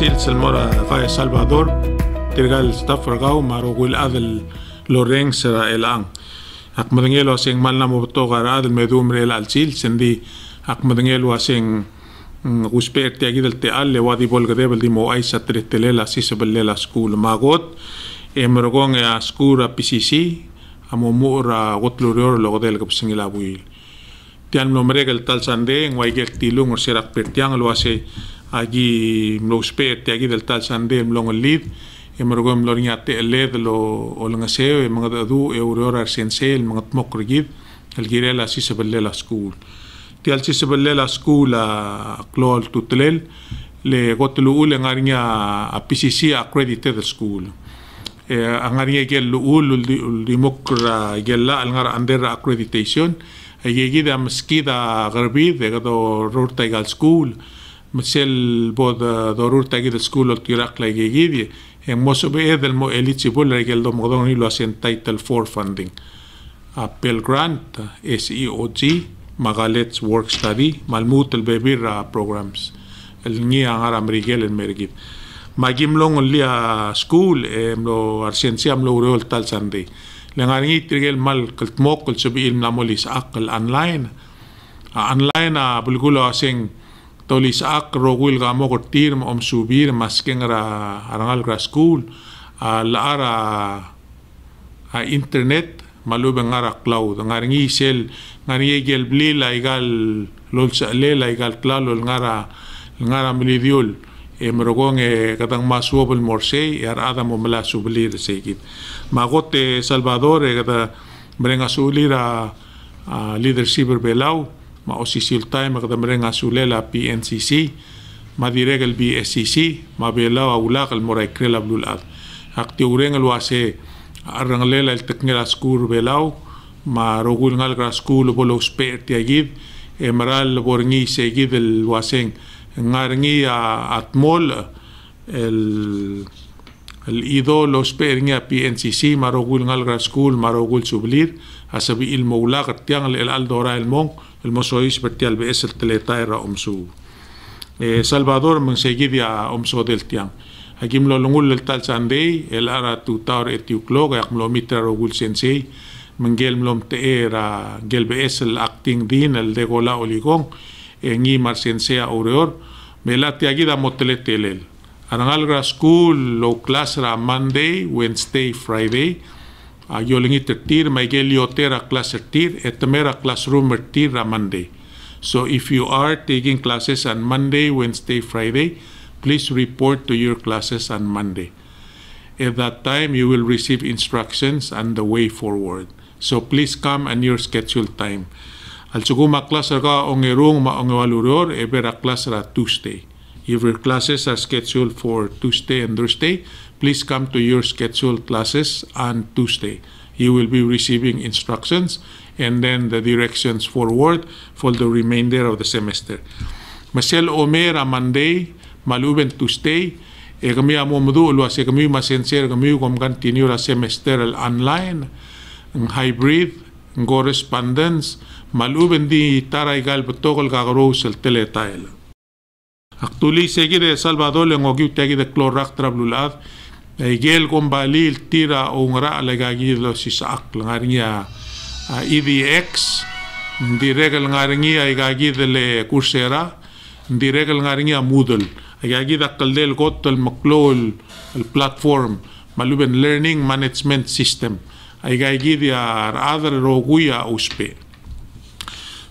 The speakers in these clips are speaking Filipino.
El Salvador, llega el staff de gau, maro guiladel, Lorenzo el Ang, acomodanelo haciendo malnamo todo para adel medo un rellancillo, sentí de moaisa tres telas, school magot, en maracón el school a PCC, a momo tal sande, nguaygertilung, o serapertiang lo. Agi mlo spe te agi del tal sande mlo lid e margo mlo nya te led lo o nga se e mga du e aurora sensel mga tmok rigid el girela si se belle la school. Ti al si se belle la school a klol tutlel le gotlu ule ngarinya a PCC accredited school. E angarinya gel ul di mokra gella al ngara under accreditation. E gida mskida garbi de gado rurta gal school Michel både dorurtagida skulot yuraqlaygigidi en mosobe edel mo eligible regel do modon hilo asen title 4 funding. A Pell Grant SEOG Magalets Work Study malmut el bebirra programs el ngia haram rigel en mergit magim long lia school emlo arsensiam lo urol tal sandi lengarngi trigel mal kaltmok kul subi ilm namolis akal online online a bulgulo asing tolis ak rogul ga mo tir om subir masken ra arangal gra school. A la ara a internet malube ngara cloud. Ngaringi sel ngari gel bli la igal lol sa le la igal klalo ngara ngara milidiul e merogong e katang masuobel morse yar ada mo mala sublir segit magote salvador e kata merenga sulira leadership belau ma osisil time ma kadamre nga sulela PNCC ma direk el BSCC ma bela aula kal moray krela blul ad akti ureng el wase arang lela el tekngela skur belau ma rogul ngal gra skul bolo spert yagid e maral borngi segid el waseng ngarngi atmol el el idolo speringi PNCC ma rogul ngal gra skul ma rogul sublir asabi il moula tiang el aldora el mong المصويش برتيال باسل تلاتايرا أمسو إيه سلفادور من سيجيديا أمسو دلتيان هجيم لو لنقول للتال ساندي الارا تو تاور اتيو كلوغ يقملو ميتر روغول سينسي من جيل ملوم تيرا جيل باسل اكتين دين الدغولا اوليغون ني مار سينسيا اوريور ميلا تياجيدا موتلتيلل arangal gra school lo class ra Monday, Wednesday, Friday. uh, yolingi tertir may geliotera class tertir etamera classroom tertir Monday. So if you are taking classes on Monday, Wednesday, Friday, please report to your classes on Monday. At that time, you will receive instructions on the way forward. So please come on your scheduled time. Al suguma class ka ongerung ma ongewaluror ebera class ra Tuesday. If your classes are scheduled for Tuesday and Thursday, please come to your scheduled classes on Tuesday. You will be receiving instructions and then the directions forward for the remainder of the semester. Masel Omer a Monday, Maluben Tuesday, e kami amo mdu lo ase kami masenser kami kom continue la semester online, hybrid, correspondence, maluben di taray gal betokol kagaro sel teletail. Actually, seguir Salvador le ngogiu tagi de clorak trablulad, gel kon balil tira o ngara lagagi lo si saak langaringa uh, EDX di regal ngaringi ay gagi le Coursera. Di regal ngaringi Moodle ay gagi da kaldel got el maklol el platform maluben learning management system. Ay gagi di other roguya uspe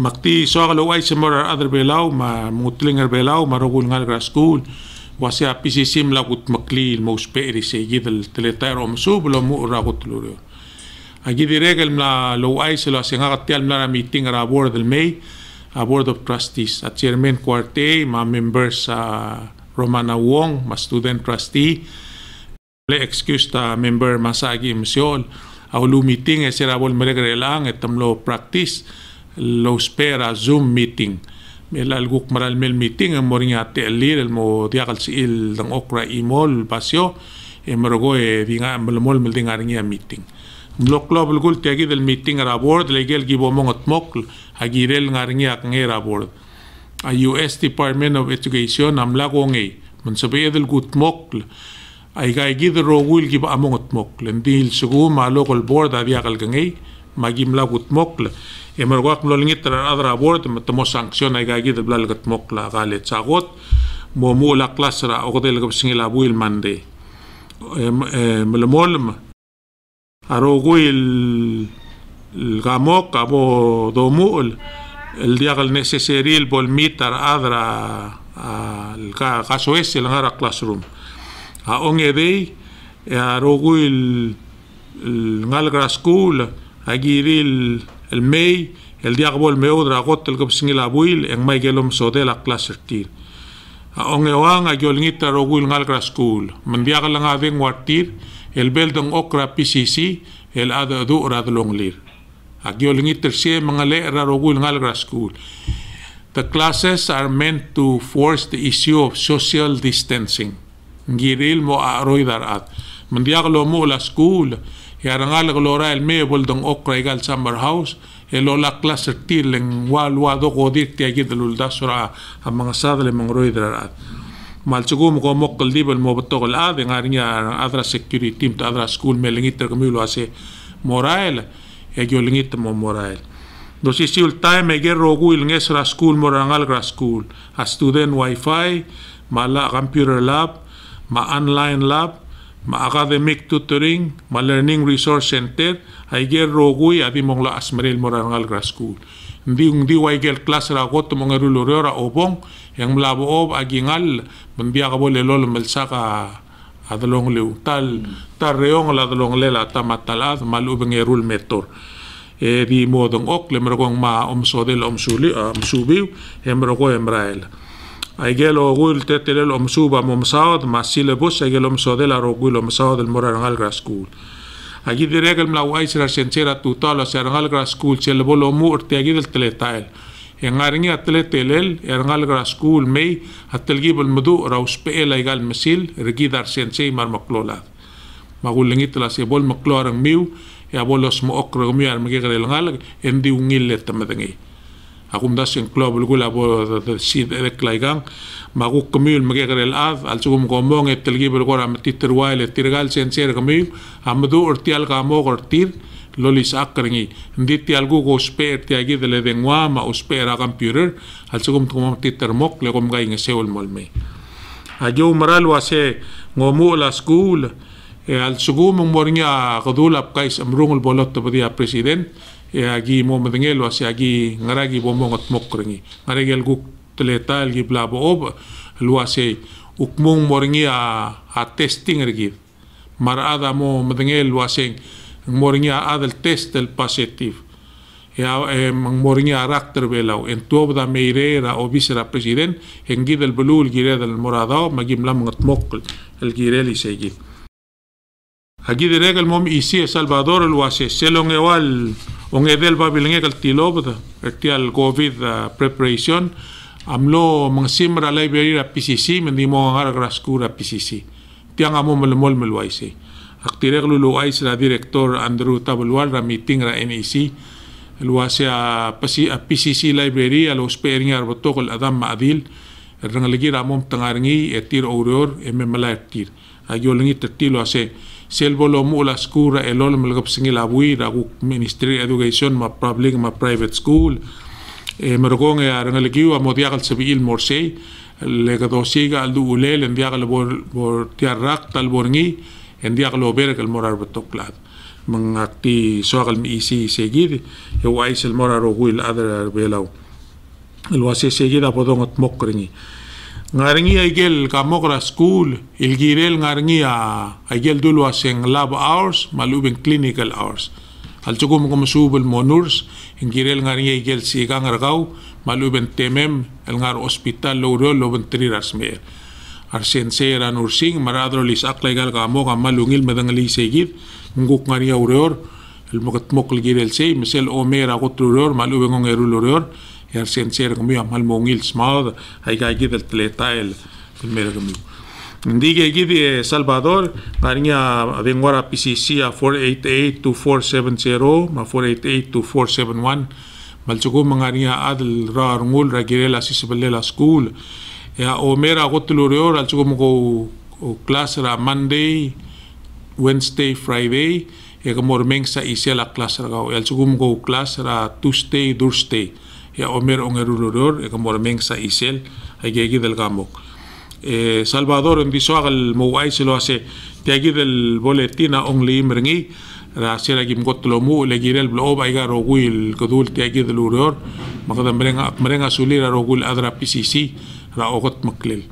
makti so agalo ay semor other belau ma mutlinger belau marogul ngal gra school. Wasi a pisi sim la gut makli mo speri se gidel teletairo om sub lo mu ra gut luro a gidi regel mla lo ai se lo senga tial mla meeting ra board del may a board of trustees. A chairman quarte ma members sa Romana Wong ma student trustee. Le excuse ta member masagi msiol. A meeting e sera bol meregre lang etam lo practice lo spera zoom meeting. Mel alguk maral mel meeting ang moring ate alir mo diakal si il dang okra imol pasyo e marogo e dinga melmol mel dinga ringi meeting. Blok club gul tiagi del meeting ra board legel gibo mong atmok hagirel nga ringi ak ngera board. A US Department of Education amla ko ngi man sabi edel gut mokl ay ga gid ro wil gi ba among at mokl ndil sugu ma local board adi akal magimla gutmokla emerwak nolngitra adra board tomo sanction aigagi e deblal gutmokla gale chagot mo mu la klasra ogdel gabsingila buil mande. E Melmolm aroguil gamok abo domul el dia diagal necesseril bolmitar adra al caso es el ngara classroom. A on edei e aroguil ngalgra school agiril el mei el diagbo el meu dragot el gop singil abuil en mai gelom sode la class tir on ewang a gyol ngita rogul ngal gra school man diag la nga veng wartir el beldong okra pcc el ada du rad longlir a gyol ngita sie mangale ra rogul ngal gra school The classes are meant to force the issue of social distancing. Ngiril mo aroy darat. Mandiag lo mo la school ya rangal glora el me beldong okra igal summer house. E lo la klase tileng wa lua do ko dir ti agi dalul da sura a mga sadle mga roi dra mal chugo mo ko mokkel dibel mo boto kol a de ngarinya adra security team ta adra school me lingit ko milo ase morael. E gyo lingit mo morael. Do si si time e gerro gu il ngesra school morangal gra school. A student wifi mala computer lab ma online lab ma academic tutoring, ma learning resource center, ay ger rogui adi mong la asmeril morangal gra school. Ndi ng di way gel class ra got mga rulurera obong, yang mlabo ob agingal, mandiya ka bole lolo melsa ka adalong liu. Tal, tal reong la adalong lela tamatalad, malubeng erul metor. E di modong ok, le merokong ma omsodel omsuli, omsubiw, e meroko emrael. aigelo ogul tetelel omsuba momsaod masilebus aigelo msodel arogul omsaod el morangal gra school agi diregel mlawais ra sensera tutala serangal gra school chelbolo mur te agi del teletail engarni atletelel erangal gra school mei atelgib el mudu rauspeela igal misil regidar sensei mar maklola magullengit la sebol makloran miu ya bolos mo okro miu al migel el ngal endi ungil letamedengi akum das en club gula bo si de klaigang magu kemil mage garel ad al sugum gomong et telgi bel gora titter waile tirgal sen ser kemil amdu ortial ka mo gortir lolis akringi nditi algu go sper ti agi de le dengwa ma uspera computer al sugum tum titter mok le gom gai nge seul molme. Ajo maral wase ngomu la school e al sugum mornya kais amrungul bolot to president e agi momedengelo asi agi ngaragi bomongot mokrengi ngaregel guk teleta gi blabo ob luase ukmung morengi a, a testing regi mar ada mo medengel luase morengi a adel test del pasetiv e a ya, e, eh, a rakter belau en tuob da meireira o visera president en gi del belul gire del moradao magi ngat mokl el gireli segi Aquí de regal mom y si e Salvador lo hace, se lo. Ong edel babilenge kal tilob da ektial covid uh, preparation amlo mga simra library ra PCC mendi mo ang rasku ra PCC. Tiang amo malmol malwaisi. Aktirek luluay sa direktor Andrew Tabalwal ra meeting ra NEC luwase a PCC uh, uh, library al hospering arbotok al adam maadil rangaligi ramom tangarangi etir orior ememalai tir. Agyolangi tertilo ase selbolo mo la skura e lolo melgap singi la bui ra ku ministry education ma public ma private school. E mergong e arangal kiu amo diagal sabi il morse le gado siga al du ulel en diagal bor bor tiarak tal borngi en diagal ober kal morar betok plat. Mangakti soagal mi isi segid e wais el morar o guil adar belau el wase segida podong at mokringi ngaringi aigel kamokra school ilgirel ngaringi a aigel dulu aseng lab hours malubeng clinical hours. Al cukum kom subel monurs ingirel ngaringi aigel si kangargau maluben temem el ngar hospital loro loben triras mer ar sensera nursing maradro lis aklaigal kamo kamalungil medangali segid nguk ngari auror el mokat mokl girel sei mesel omera kotruror malubeng ngeruloror yar sen ser kami amal mongil smad ay ga gid el tleta el primero kami Ndige gidi Salvador ngarinya vengwara PCC a 488-2470 ma 488-2471 malchugo mangarinya adl ra ngul ra girela si sebelela school. Ya o mera ko tulurior al chugo ko o class ra Monday Wednesday Friday. E ka mormeng sa isya la class ra ko al chugo ko class ra Tuesday Thursday ya o mera ong erulurior e ka mormeng sa isel ay gegi del gamok. E Salvador en diso al mo ay se lo hace te agi del boletín a ong li mrengi ra sira gim gotlo mu le girel blo ba iga rogul kodul te agi del uror makada merenga merenga sulira rogul adra PCC ra ogot maklil.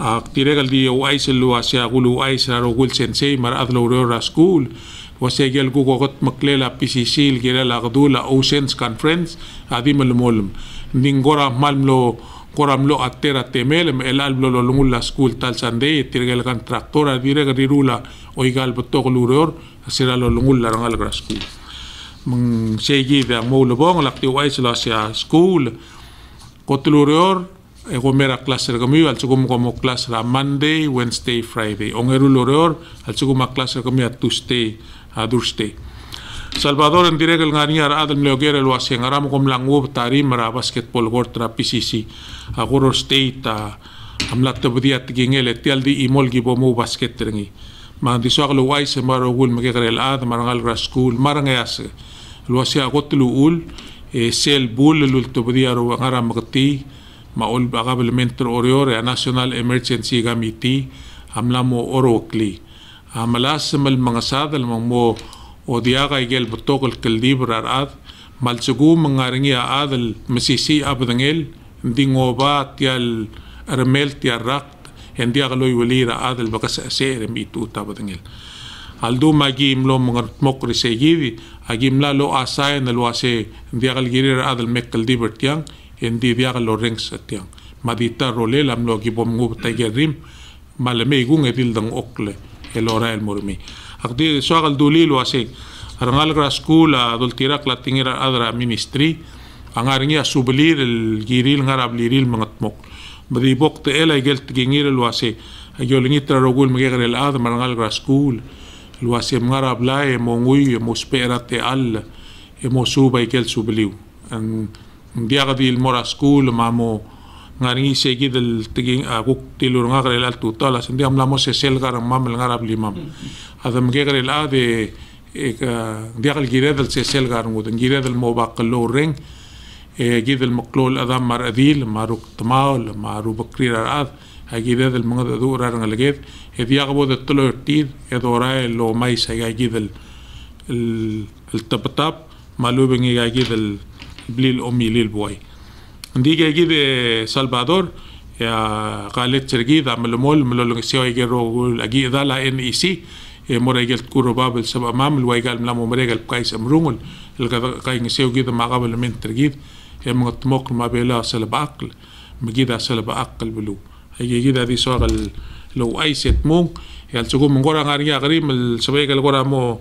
Ak tiregal di o ay se lo hace agulu ay sa rogul sensei mar adlo uror ra school wase gel gu gogot maklela PCC girel agdula Oceans Conference adi malmolum ningora malmlo koram lo atera temel el alblo lo lungul la school tal sande tirgel kan traktora dire ga dirula o igal botok luror sira lo lungul la rangal gra school. Meng segi da mo lo bong la ti wais la sia school kotluror e go mera class ga mi al tsugum ko mo class ra monday wednesday friday. Ongeru luror al tsugum class ga mi tuesday a thursday Salvador en direct el ngani ara adal mleoger el wasi ngaram kom langu tari mara basketball gor tra PCC agoro state a amlat tabdia tigingel etial di imol gi bomu basket trengi ma di so aglo wai se maro gul mege el ad marangal gra school maranga yas el wasi agotlu ul e sel bul lul tabdia ro ngaram magti. Ma ol bagabel mentor orior e national emergency igel botokol keldibra ad. Malsugu mangaringi ad el mesisi abdangel dingo ba tial armel tial rakt. En diaga loy welira ad el bakas asere mi tu tabdangel aldo magi imlo mangar mokri segidi agim la lo asay na lo ase diaga girir ad el mekkel dibert yang en di diaga lo rengs tiang madita role lam lo gibom ngub tagerim malame edil dang okle el ora el murmi akdi soagal dulil wase arangal gra school a dol tirak la tingira adra ministry angaringi a sublir el giril ngarab liril mangatmok badi bok te ela gel tingir el wase ayolingi tra rogul mgegar el ad marangal gra school el wase ngarab la e mongui e mo spera te al. E mo suba gel subliu. An diaga di il mora school ngari segi del tigi aku tilur nga kare lal tuta la sendi am lamo se sel garam mam el ngarab limam adam ke kare la de e ka dia diagal gire del se sel garam udan gire del mo baqlo ring e gi del maklol adam mar adil maruk tmaul maru bakrir arad agide del mangad du rar e dia yaqbo de tlo tir e dora e lo mai sa ga gi del el el taptap malubin gide el blil ummi lil boy ديجا جيد سلفادور يا قالت ترجي ذا من المول من اللي نسيوا يجروا أجي ذا لا إن إي سي مرة يجت كورو بابل سبع مام اللي ويجال ملا مو مرة يجال كايس أمرونل اللي قاي نسيوا جيد ما قبل من ترجي هي من الطموق ما بيلا سلب عقل مجيدا سلب عقل بلو هي جيد هذه سؤال ال لو أي ستمون يالتقو من قرآن غريا غريم السبعي قال قرآن مو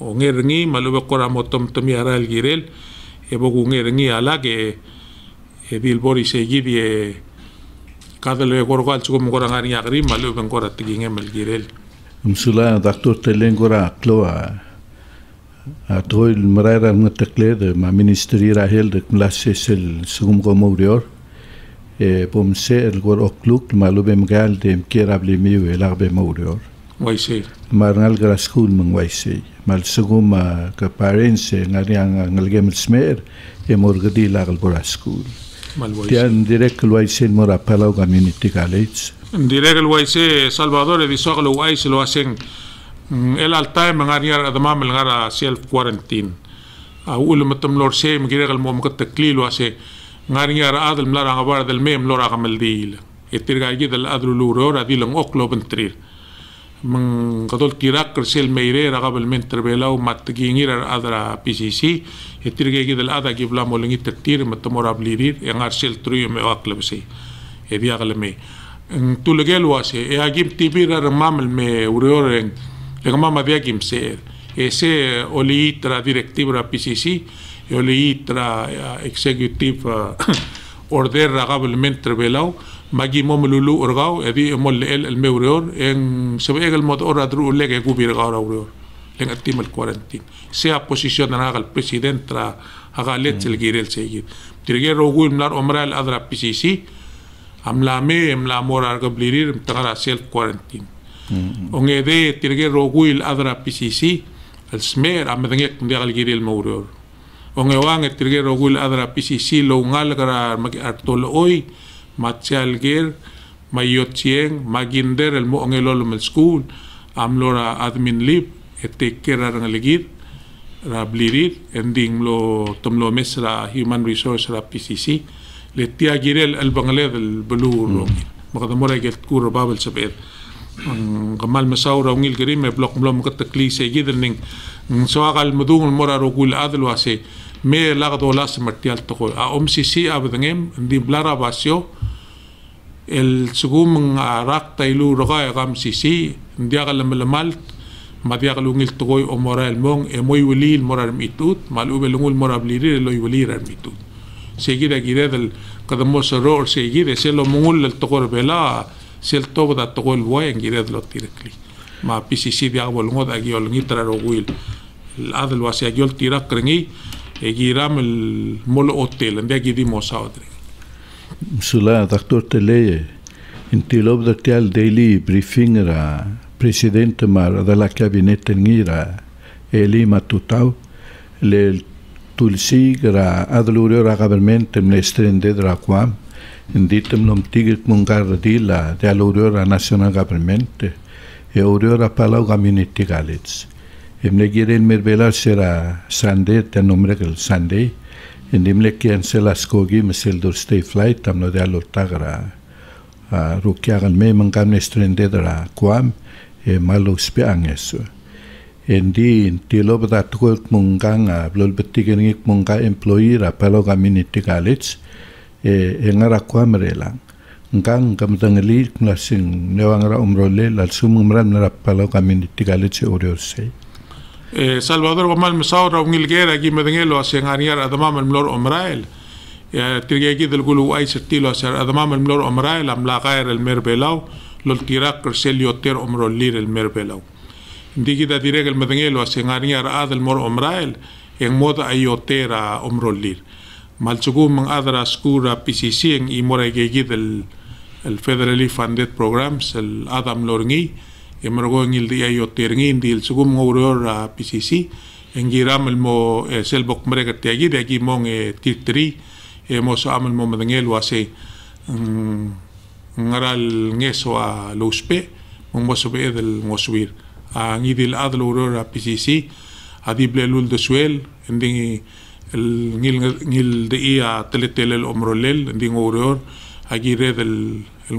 ونيرني ملو بقرآن مو تم تمي هرال εποχούν έδεν αλλά και ε, πιλπόρη σε γύπη ε, κάθε λέει εγώ εγώ έτσι κόμουν κόρα γάρια γρήμα λέω πεν κόρα την κοινέ με λκυρέλ Μουσουλά να δαχτώ τελέν κόρα κλώα ατώ η λμρά ήρα με τεκλέδε μα μινιστρή ήρα χέλτε κμλάσσε σε σιγούμ κόμου γριόρ ε, πομσέ ελγόρ ο κλούκ μα λόβε μγάλτε μκέρα βλημίου ελάγ Μα είναι άλλη γρασκούλ με γουαϊσέι mal sugum uh, ke parents yang eh, ngari uh, yang ngelgi mesmer yang eh, murgadi lagal bola school. Tian direct keluai sen mura pelau community college. Direct keluai se Salvador eh, di sok keluai se lo asing mm, el alta mengari yang adama melengar ah, self quarantine. Ah, Aul metem lor se mengira kal mau mukat tekli lo asing ngari yang adal melar angabar adal mem lor agamel diil. Itir gaji dal adru luror adilang oklo bentrir. من قدول تيراك رسل ميريرا قبل من تربيلا وما تجينير أدرا بي سي سي يترجع كده الأدا جيب لا موليني تكتير متمورا بليرير ينعر سيل تريو مي أقل بسي يدي أقل مي تولجل واسي يا جيم تبير رمام مي وريورين لما ما ديا جيم سير ese oli tra directiva PCC y oli tra executive order ragabel men trebelau magi mom lulu orgao edi mol el el meurior en se ve el mod ora dru le que gubir gaura urior len atim el quarantine sea posición na al presidente tra haga let el girel seguir tirge rogul nar omra el adra PCC amlame amla morar ga blirir tangara self quarantine onge de tirge roguil adra PCC al smer amadangek ndigal giril mauror onge wange tirge roguil adra PCC lo ngal gara artol oi matchal ger mayot chieng maginder el mo onge lolo mel school amlora admin lip ete kera rangaligir ra blirir ending lo tomlo mesra human resource ra PCC le tia girel al bangaled al balur makadamora gel kuro babel sabet kamal masaura ungil giri me blok blom ka takli se gider ning. So agal mudung mora rogul adl wase me lagad wala se martial to a om si si abdengem di blara basio el sugum arak tailu roga e gam sisi ndiaga lemlemalt madiaga lungil togoy o moral mong e moy wilil moral mitut malu belungul moral bliri lo wilil ar mitut. Seguida e gire del kadamos rol seguida e se lo mungul el togor bela se el togo da togol boy en gire lo tirekli ma pcc diaga bolungo da giol ngitra ro wil adel wasia giol tirak krengi e giram el molo hotel ndiaga dimos a otro sula doctor tele in tilob da tial daily briefing ra presidente mar da la cabinet ngira eli matutau le tulsi ra adlurio ra government mnestrende dra kwam Inditem nom tigit mungar di la de aluriora national government e urio ra palau community college. Emne giren merbela sera sande te nombre sande Indimleki en selaskogi mesel dur stay flight tamno de alor tagra. Rukiagan me mengkam nestren dedra kuam e malu spi angesu. Endi tilo beta tukul mengkang a blol betikeni mengka employee a pelo kami niti galits e engara kuam relang. Mengkang kami tengelir melasing newangra umrolle lalsum umran nerap pelo kami niti galits e. Salvador gomal Misaura rawngil gera gi medengelo asian haniar adamam mlor omrael tirgegi del gulu ay sertilo asian adamam mlor omrael am gair el Merbelau lol tirak kersel yoter omro lir el Merbelau digi da direg el medengelo asian haniar ad el mor omrael en moda ayotera omro lir malchugu mang adra skura pcc en imora gi del el federally funded programs el adam lorngi emergó en el día yo terngin el segundo obrero a PCC en giram el mo sel bok mereka de aquí mon eh, titri hemos eh, amal mo mengel wase ngaral ngeso a lospe mon mosobe del mosubir a ngidil adl obrero a PCC adible lul de suel. Endingi el ngil ngil de ia teletel el omrolel ending obrero aquí red el el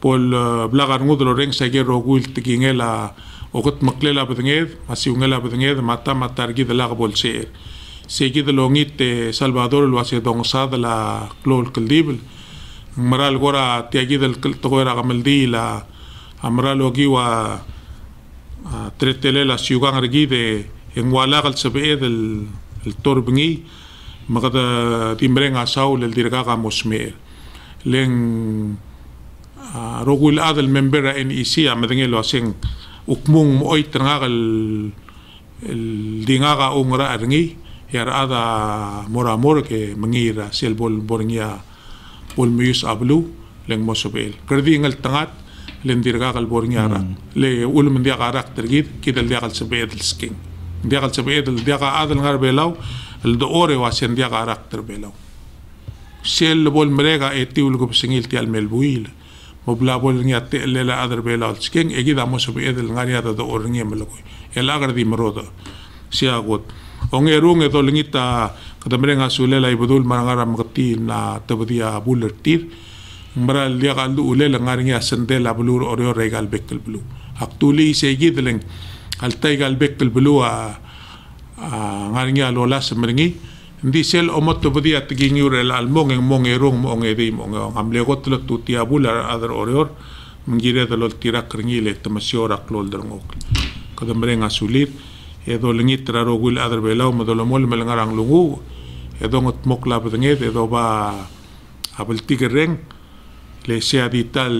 pol eh, blagarngu dolo reng sage ro gul tingela eh, ogot maklela bedngeed asiungela bedngeed mata matargi de lag bol se segi de eh, salvador lo hace don la clol keldibil maral gora tiagi del toera gameldi la amral ogi wa tretele la siugan argi de en walag al sebe del el torbngi magada timbren asaul el dirgaga mosmer len rogul adel membera NEC amadengelo asing ukmung mo trangagal el dingaga ungra arngi yar ada mora mor ke mengira sel bol borngia bol mius ablu leng mosobel kerdi ngal tangat len dirga gal borngia rat le ul men dia garak tergid kidal dia gal sebed sking. Dia gal sebed dia ga adel ngar belaw el do ore wa sen dia garak ter belaw sel bol merega etiul go singil ti al melbuil Mobil bla bolin ya te lela adr bela al chiken egi da mos be edel ngari ada do orngi mel koi. El agar di mro do. Si agot. Ong erung edo lingita kadamre nga su lela ibudul marangara mgti na tabdia buler tir. Mbra lya galdu ule langari nga sendel ablur oryo regal bekkel blu aktuli se gi deleng. Altai gal bekkel blu a a ngari nga lola semringi di sel omot tu budi at gingur el almong eng mong erong mong edi mong e amle lo tu ti abular adar orior mngire de lo tira kringi le te masiora ngok. Kada mreng asulir edo lengit raro gul adar belau mo lo mol lugu edo ngot mok la bdenge edo ba abul tigereng le se adital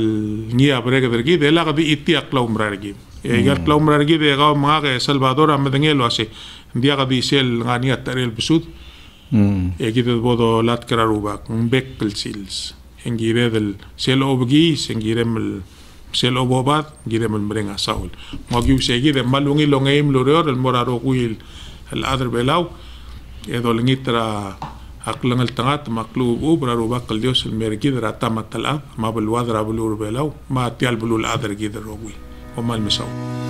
ni abreg der dergi de la gi iti aklau mrar gi e mm. gal klau mrar gi de ga ma salvador amdenge lo ase. Dia ga di sel ganiat atar el besut Mm. Jeg gider både at lade grad over en bækkelsils. En giver vel selv overgis, en giver dem selv overbad, en giver dem bringe el morar og el adre belau. edol ngitra, lignitra aklang el tangat, maklu ubra og bækkel dios, el mere giver at tamat tal ad, ma belu adre belur belau, ma tial belul adre giver og uil, og.